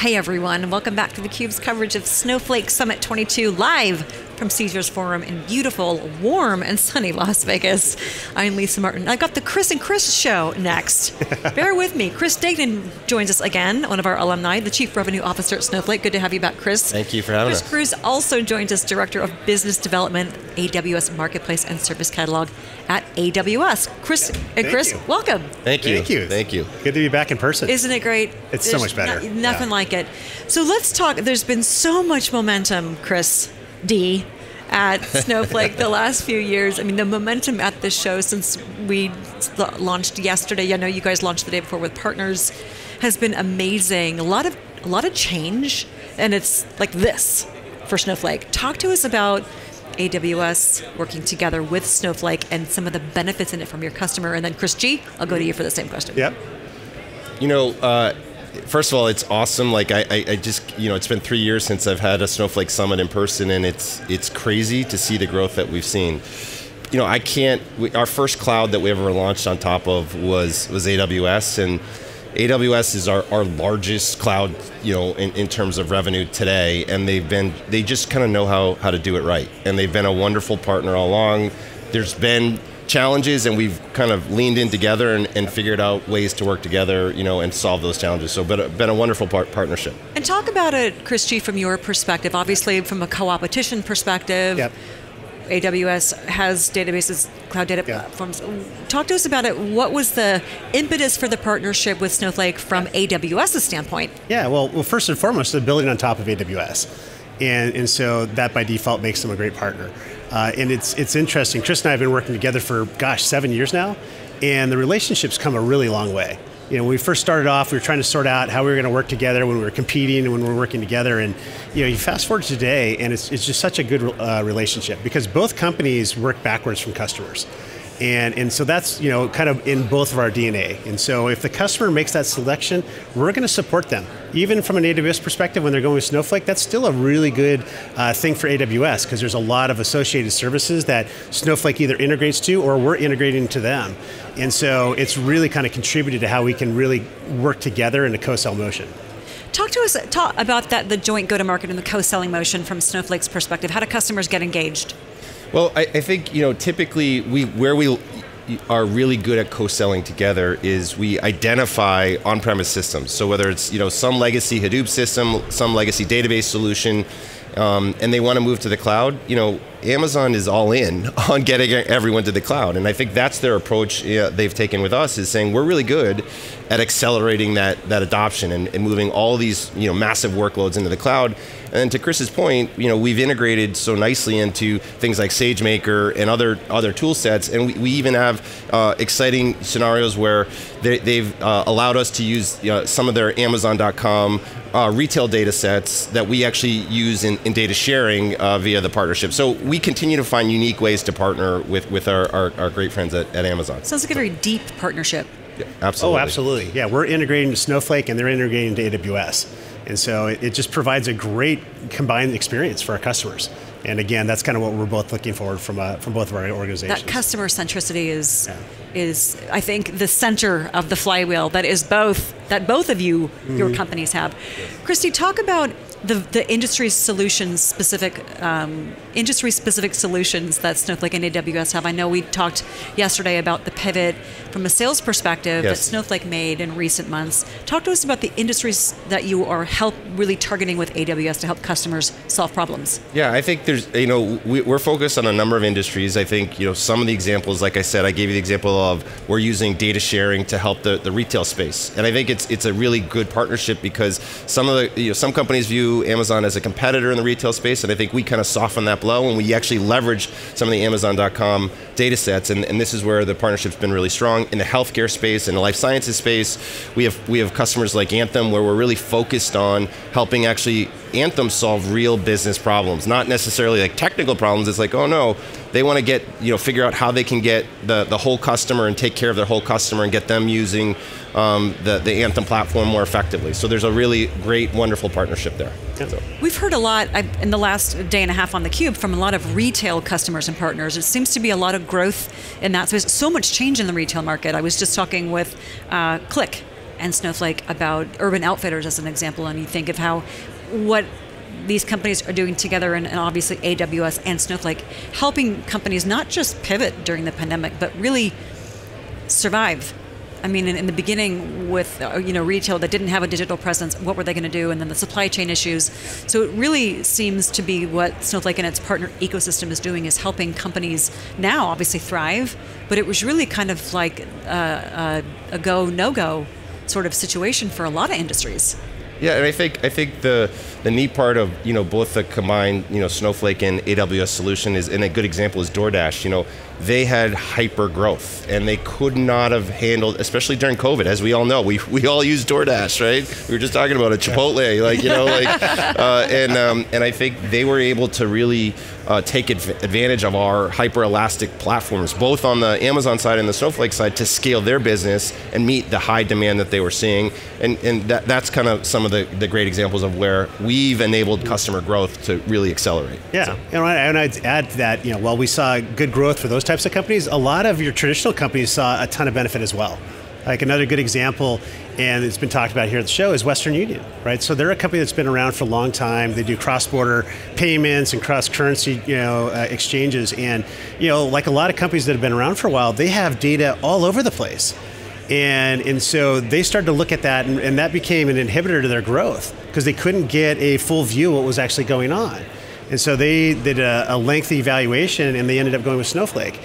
Hey everyone, welcome back to theCUBE's coverage of Snowflake Summit 22 live from Caesars Forum in beautiful, warm, and sunny Las Vegas. I'm Lisa Martin. I got the Chris and Chris show next. Bear with me. Chris Degnan joins us again, one of our alumni, the Chief Revenue Officer at Snowflake. Good to have you back, Chris. Thank you for having Chris us. Chris Grusz also joins us, Director of Business Development, AWS Marketplace and Service Catalog at AWS. Chris and Chris, you. welcome. Thank you. Thank you. Thank you. Good to be back in person. Isn't it great? It's so much better. no- nothing Yeah. like it. So let's talk. There's been so much momentum, Chris D, at Snowflake the last few years. I mean, the momentum at this show since we launched yesterday. I know you guys launched the day before with partners, has been amazing. A lot of a lot of change, and it's like this for Snowflake. Talk to us about. AWS working together with Snowflake and some of the benefits in it from your customer. And then Chris G, I'll go to you for the same question. Yep. You know, uh, first of all, it's awesome. Like I, I, I just, you know, it's been three years since I've had a Snowflake Summit in person, and it's it's crazy to see the growth that we've seen. You know, I can't. We, our first cloud that we ever launched on top of was was AWS, and AWS is our, our largest cloud, you know, in, in terms of revenue today, and they've been they just kind of know how how to do it right, and they've been a wonderful partner all along. There's been challenges and we've kind of leaned in together and, and figured out ways to work together you know and solve those challenges so been a, been a wonderful par- partnership And talk about it, Chris G, from your perspective. Obviously, from a co-opetition perspective, Yep. AWS has databases, cloud data Yeah. platforms. Talk to us about it. What was the impetus for the partnership with Snowflake from AWS's standpoint? Yeah. Well, well, first and foremost, they're building on top of AWS, and and so that by default makes them a great partner. Uh, and it's it's interesting. Chris and I have been working together for gosh seven years now, and the relationship's come a really long way. You know, when we first started off, we were trying to sort out how we were going to work together when we were competing and when we were working together. And you know, you fast forward to today, and it's, it's just such a good uh, relationship because both companies work backwards from customers. And, and so that's you know kind of in both of our DNA. And so if the customer makes that selection, we're going to support them. Even from an AWS perspective, when they're going with Snowflake, that's still a really good uh, thing for AWS because there's a lot of associated services that Snowflake either integrates to or we're integrating to them. And so it's really kind of contributed to how we can really work together in a co-sell motion. Talk to us talk about that, the joint go-to-market and the co-selling motion from Snowflake's perspective. How do customers get engaged? Well I, I think you know typically we where we are really good at co-selling together is we identify on-premise systems. So whether it's you know some legacy hadoop system some legacy database solution um, and they want to move to the cloud you know Amazon is all in on getting everyone to the cloud, and I think that's their approach uh, they've taken with us is saying we're really good at accelerating that that adoption and, and moving all these you know massive workloads into the cloud. And to Chris's point, you know we've integrated so nicely into things like SageMaker and other other tool sets, and we, we even have uh, exciting scenarios where they, they've uh, allowed us to use uh, some of their Amazon.com uh, retail data sets that we actually use in, in data sharing uh, via the partnership. So we continue to find unique ways to partner with, with our, our, our great friends at, at Amazon. Sounds like a very deep partnership. Yeah, absolutely. Oh, absolutely. Yeah, we're integrating to Snowflake and they're integrating to AWS. And so it, it just provides a great combined experience for our customers. And again, that's kind of what we're both looking forward from uh, from both of our organizations. That customer centricity is Yeah. is I think the center of the flywheel that is both that both of you Mm-hmm. your companies have. Chris D, talk about the the industry solutions specific um, industry specific solutions that Snowflake and AWS have. I know we talked yesterday about the pivot from a sales perspective that Snowflake made in recent months. Talk to us about the industries that you are help really targeting with AWS to help customers solve problems. Yeah, I think there's, you know, we, we're focused on a number of industries. I think, you know, some of the examples, like I said, I gave you the example of we're using data sharing to help the, the retail space. And I think it's it's a really good partnership because some of the, you know, some companies view Amazon as a competitor in the retail space, and I think we kind of soften that and we actually leverage some of the Amazon.com data sets, and, and this is where the partnership's been really strong. In the healthcare space and the life sciences space, we have we have customers like Anthem where we're really focused on helping actually Anthem solve real business problems, not necessarily like technical problems. It's like, oh no, they want to get, you know, figure out how they can get the, the whole customer and take care of their whole customer and get them using um, the, the Anthem platform more effectively. So there's a really great, wonderful partnership there. So. We've heard a lot in the last day and a half on theCUBE from a lot of retail customers and partners. It seems to be a lot of growth in that space. So much change in the retail market. I was just talking with uh, Qlik and Snowflake about Urban Outfitters as an example, and you think of how what these companies are doing together, and, and, obviously AWS and Snowflake, helping companies not just pivot during the pandemic, but really survive. I mean, in, in the beginning, with uh, you know retail that didn't have a digital presence, what were they going to do? And then the supply chain issues. So it really seems to be what Snowflake and its partner ecosystem is doing is helping companies now obviously thrive. But it was really kind of like a, a, a go no go sort of situation for a lot of industries. Yeah, and I think I think the the neat part of you know both the combined you know Snowflake and AWS solution is, and a good example is DoorDash. You know, they had hyper growth, and they could not have handled, especially during COVID, as we all know. We, we all use DoorDash, right? We were just talking about it, Chipotle, like you know, like, uh, and um, and I think they were able to really uh, take adv- advantage of our hyper elastic platforms, both on the Amazon side and the Snowflake side, to scale their business and meet the high demand that they were seeing, and and that, that's kind of some of the, the great examples of where we've enabled customer growth to really accelerate. Yeah, so. and I'd add to that, you know, while we saw good growth for those types of companies, a lot of your traditional companies saw a ton of benefit as well. Like another good example, and it's been talked about here at the show, is Western Union, right? So they're a company that's been around for a long time. They do cross-border payments and cross-currency, you know, uh, exchanges. And you know, like a lot of companies that have been around for a while, they have data all over the place. And, and so they started to look at that, and, and that became an inhibitor to their growth because they couldn't get a full view of what was actually going on. And so they did a, a lengthy evaluation and they ended up going with Snowflake.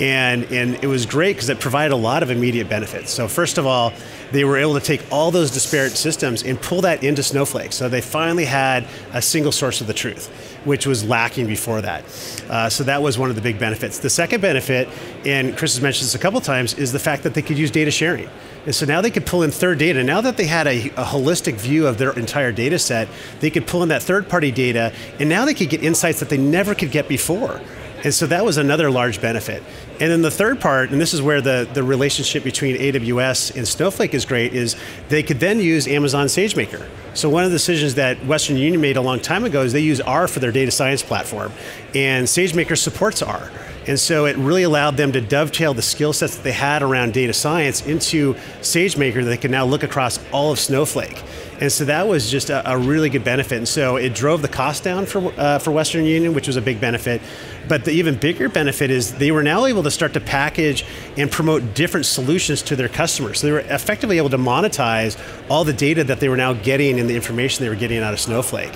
And, and it was great because it provided a lot of immediate benefits. So first of all, they were able to take all those disparate systems and pull that into Snowflake. So they finally had a single source of the truth, which was lacking before that. Uh, so that was one of the big benefits. The second benefit, and Chris has mentioned this a couple times, is the fact that they could use data sharing. And so now they could pull in third data. Now that they had a, a, holistic view of their entire data set, they could pull in that third party data, and now they could get insights that they never could get before. And so that was another large benefit. And then the third part, and this is where the, the relationship between AWS and Snowflake is great, is they could then use Amazon SageMaker. So one of the decisions that Western Union made a long time ago is they use R for their data science platform, and SageMaker supports R. And so it really allowed them to dovetail the skill sets that they had around data science into SageMaker that they can now look across all of Snowflake. And so that was just a, a really good benefit. And so it drove the cost down for, uh, for Western Union, which was a big benefit. But the even bigger benefit is they were now able to start to package and promote different solutions to their customers. So they were effectively able to monetize all the data that they were now getting and the information they were getting out of Snowflake.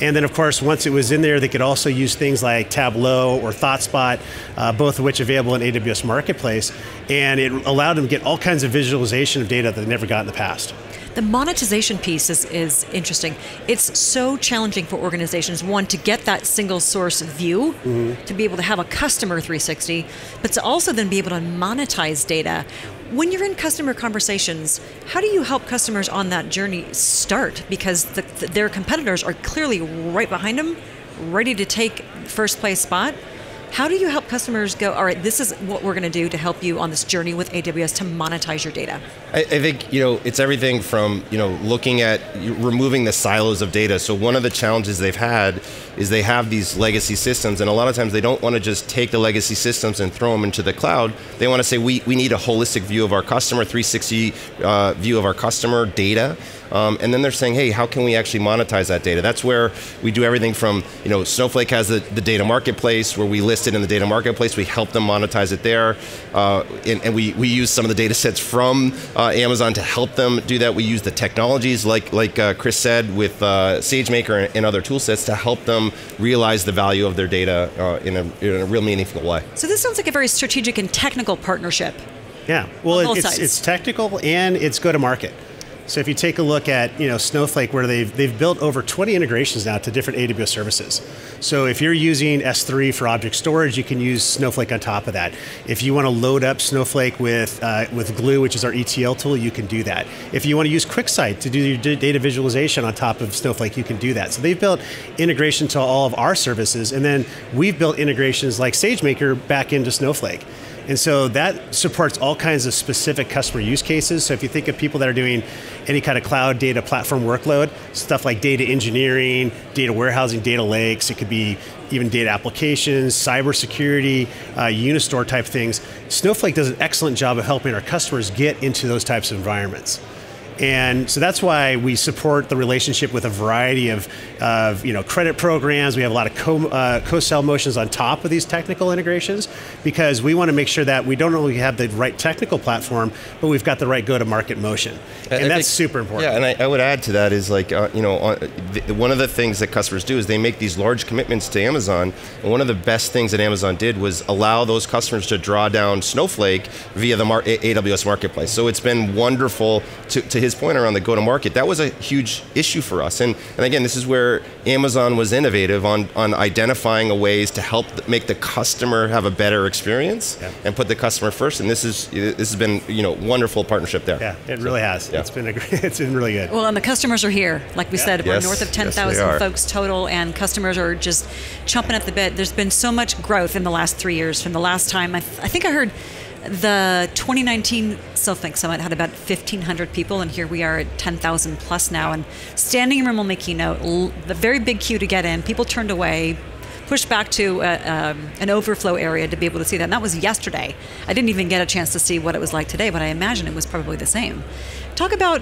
And then, of course, once it was in there, they could also use things like Tableau or ThoughtSpot, uh, both of which available in AWS Marketplace. And it allowed them to get all kinds of visualization of data that they never got in the past. The monetization piece is, is interesting. It's so challenging for organizations, one, to get that single source view, mm-hmm. to be able to have a customer 360, but to also then be able to monetize data. When you're in customer conversations, how do you help customers on that journey start? Because the, the, their competitors are clearly right behind them, ready to take first place spot. How do you help customers go, all right, this is what we're going to do to help you on this journey with AWS to monetize your data? I, I, think, you know, it's everything from, you know, looking at removing the silos of data. So one of the challenges they've had is they have these legacy systems, and a lot of times they don't want to just take the legacy systems and throw them into the cloud. They want to say, we, we need a holistic view of our customer, 360 uh, view of our customer data. Um, and then they're saying, hey, how can we actually monetize that data? That's where we do everything from, you know, Snowflake has the, the data marketplace where we list it in the data marketplace. Place we help them monetize it there. Uh, and, and, we, we use some of the data sets from uh, Amazon to help them do that. We use the technologies, like, like uh, Chris said, with uh, SageMaker and, and, other tool sets to help them realize the value of their data uh, in, a, in a real meaningful way. So this sounds like a very strategic and technical partnership. Yeah, well, it's, it's technical and it's go to market. So if you take a look at you know Snowflake, where they've they've built over 20 integrations now to different AWS services. So if you're using S3 for object storage, you can use Snowflake on top of that. If you want to load up Snowflake with uh, with Glue, which is our ETL tool, you can do that. If you want to use QuickSight to do your data visualization on top of Snowflake, you can do that. So they've built integration to all of our services, and then we've built integrations like SageMaker back into Snowflake. And so that supports all kinds of specific customer use cases. So if you think of people that are doing any kind of cloud data platform workload, stuff like data engineering, data warehousing, data lakes, it could be even data applications, cybersecurity, uh, Unistore type things. Snowflake does an excellent job of helping our customers get into those types of environments. And so that's why we support the relationship with a variety of, of you know, credit programs. We have a lot of co, uh, co-sell motions on top of these technical integrations because we want to make sure that we don't only have the right technical platform, but we've got the right go-to-market motion. And, I that's think- super important. Yeah, and I, I would add to that is like uh, you know on, th- one of the things that customers do is they make these large commitments to Amazon, and one of the best things that Amazon did was allow those customers to draw down Snowflake via the mar- AWS marketplace. So it's been wonderful. To, to his point around the go-to-market, that was a huge issue for us. And and again, this is where Amazon was innovative on on identifying a ways to help make the customer have a better experience Yeah. and put the customer first. And this is this has been you know wonderful partnership there. Yeah, it really has. yeah. It's been a great, it's been really good. Well, and the customers are here. Like we said, we're Yes, north of 10,000 are. folks total, and customers are just chomping at the bit. There's been so much growth in the last three years from the last time. I, th- I think I heard the 2019 Snowflake Summit had about 1,500 people, and here we are at 10,000 plus now. And standing room only keynote, l- the very big queue to get in, people turned away. Pushed back to uh um, an overflow area to be able to see that. And that was yesterday. I didn't even get a chance to see what it was like today, but I imagine it was probably the same. Talk about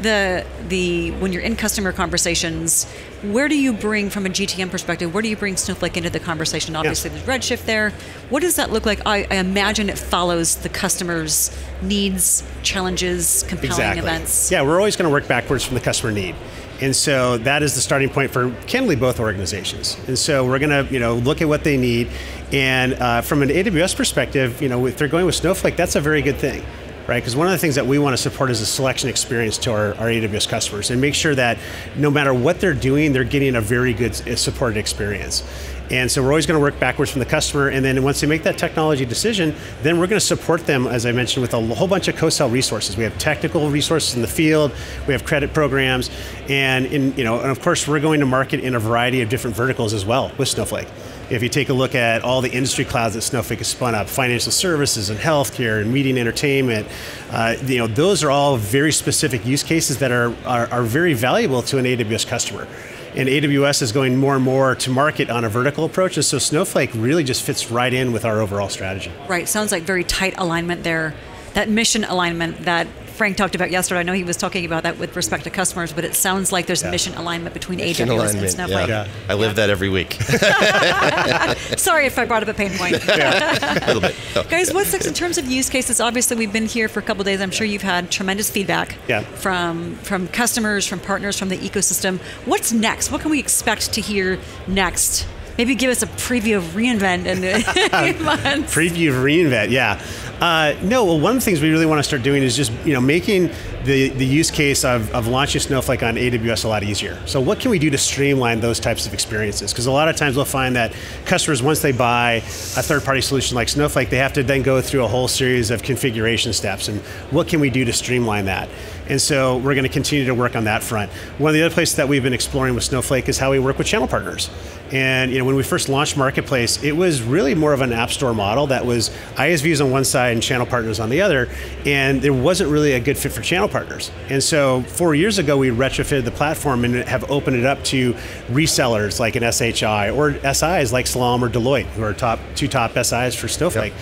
the the when you're in customer conversations, where do you bring from a GTM perspective? Where do you bring Snowflake into the conversation? Obviously, there's Redshift there. What does that look like? I, I imagine it follows the customer's needs, challenges, compelling exactly. events. Yeah, we're always going to work backwards from the customer need. And so that is the starting point for candidly both organizations. And so we're going to you know look at what they need, and uh, from an AWS perspective, you know if they're going with Snowflake, that's a very good thing, right? Because one of the things that we want to support is a selection experience to our, our AWS customers, and make sure that no matter what they're doing, they're getting a very good supported experience. And so we're always going to work backwards from the customer, and then once they make that technology decision, then we're going to support them, as I mentioned, with a whole bunch of co-sell resources. We have technical resources in the field, we have credit programs, and in you know, and of course, we're going to market in a variety of different verticals as well with Snowflake. If you take a look at all the industry clouds that Snowflake has spun up, financial services and healthcare and media and entertainment, uh, you know, those are all very specific use cases that are, are, are very valuable to an AWS customer and AWS is going more and more to market on a vertical approach, and so Snowflake really just fits right in with our overall strategy. Right. Sounds like very tight alignment there. That mission alignment that Frank talked about yesterday. I know he was talking about that with respect to customers, but it sounds like there's Yeah. mission alignment between Mission AWS and alignment, Snowflake. yeah. Yeah. I live that every week. Sorry if I brought up a pain point. a little bit. Oh, Guys, what's next in terms of use cases? Obviously, we've been here for a couple days. I'm sure you've had tremendous feedback Yeah. from from customers, from partners, from the ecosystem. What's next? What can we expect to hear next? Maybe give us a preview of reInvent in a few months. Preview of reInvent, yeah. Uh, no, well, one of the things we really want to start doing is just you know making the, the use case of, of launching Snowflake on AWS a lot easier. So what can we do to streamline those types of experiences? Because a lot of times we'll find that customers, once they buy a third-party solution like Snowflake, they have to then go through a whole series of configuration steps. And what can we do to streamline that? And so we're going to continue to work on that front. One of the other places that we've been exploring with Snowflake is how we work with channel partners. And you know, when we first launched Marketplace, it was really more of an app store model that was ISVs on one side and channel partners on the other, and there wasn't really a good fit for channel partners. And so four years ago, we retrofitted the platform and have opened it up to resellers like an SHI or SIs like Slalom or Deloitte, who are top two top SIs for Snowflake.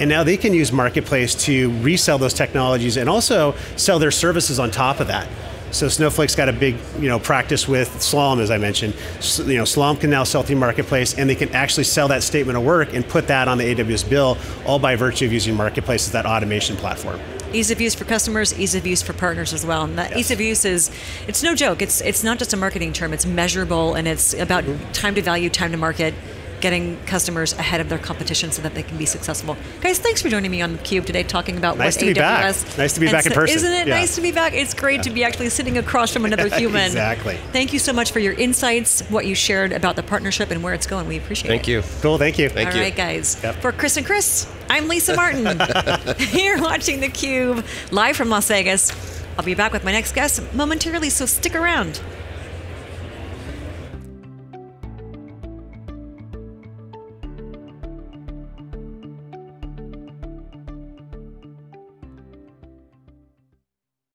And now they can use Marketplace to resell those technologies and also sell their services on top of that. So Snowflake's got a big, you know, practice with Slalom, as I mentioned. S- You know, Slalom can now sell through Marketplace, and they can actually sell that statement of work and put that on the AWS bill, all by virtue of using Marketplace as that automation platform. ease of use for customers, ease of use for partners as well. And that ease of use is, it's no joke. It's it's not just a marketing term. It's measurable and it's about mm-hmm. time to value, time to market, getting customers ahead of their competition so that they can be successful. Guys, thanks for joining me on the Cube today, talking about Nice what to be back. Nice to be and back in so- person. Isn't it Yeah. nice to be back? It's great to be actually sitting across from another human. Exactly. Thank you so much for your insights, what you shared about the partnership and where it's going. We appreciate it. Thank you. Cool, thank you. Thank All you. right, guys. Yep. For Chris and Chris, I'm Lisa Martin. You're watching theCUBE live from Las Vegas. I'll be back with my next guest momentarily, so stick around.